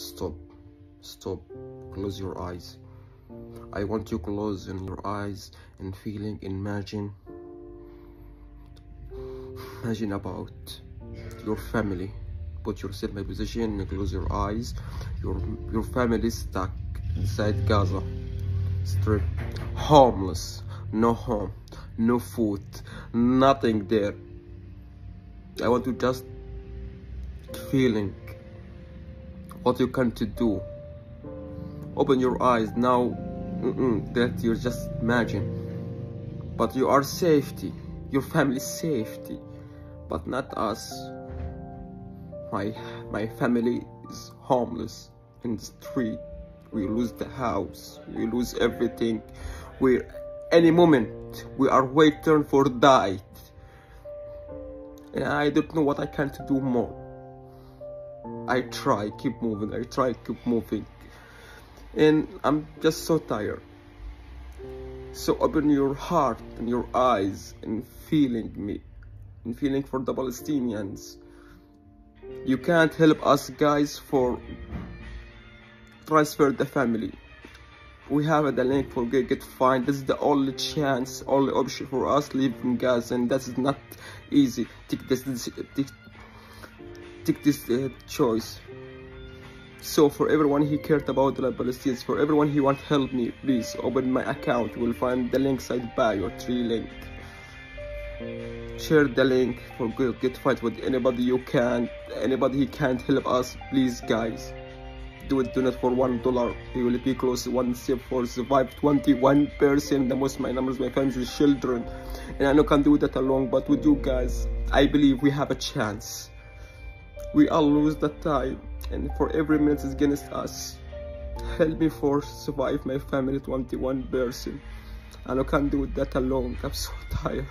stop. Stop. Close your eyes. I want you close in your eyes and feeling imagine imagine about your family. Put yourself in my position and close your eyes. Your your family stuck inside gaza strip. Homeless. No home. No food. Nothing there. I want to just feeling what you can to do. Open your eyes now. Mm -mm, that you're just imagine. But you are safety. Your family safety. But not us. My my family is homeless in the street. We lose the house. We lose everything. We any moment we are waiting for die and i don't know what i can to do more i try keep moving i try keep moving. And i'm just so tired. So open your heart and your eyes and feeling me and feeling for the palestinians. You can't help us guys for transfer the family. We have the link for get, find this is the only chance only option for us in gaza and that is not easy. Take this, this take, take this uh, choice. So for everyone he cared about the palestinians for everyone he want help me please open my account. You will find the link side by your tree link. Share the link for good, get fight with anybody you can anybody he can't help us please guys. Do it donate for one dollar. He will be close one step for survive. 21 percent the most my numbers my family children. And i know can do that alone but with you guys i believe we have a chance we all lose the time and for every minute is against us. Help me for survive my family 21 person and i can't do that alone. I'm so tired